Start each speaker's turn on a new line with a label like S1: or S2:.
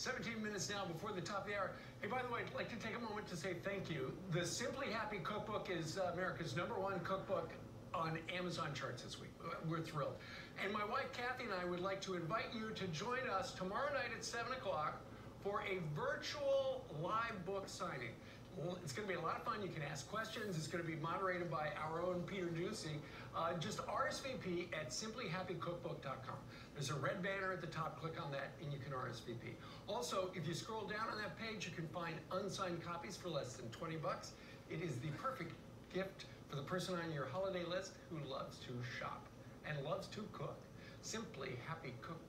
S1: 17 minutes now before the top of the hour. Hey, by the way, I'd like to take a moment to say thank you. The Simply Happy Cookbook is uh, America's number one cookbook on Amazon charts this week. Uh, We're thrilled. And my wife Kathy and I would like to invite you to join us tomorrow night at 7 o'clock for a virtual live book signing. It's going to be a lot of fun. You can ask questions. It's going to be moderated by our own Peter Doocy. Uh, just RSVP at simplyhappycookbook.com. There's a red banner at the top. Click on that and you can RSVP. Also, if you scroll down on that page, you can find unsigned copies for less than 20 bucks. It is the perfect gift for the person on your holiday list who loves to shop and loves to cook. Simply Happy right.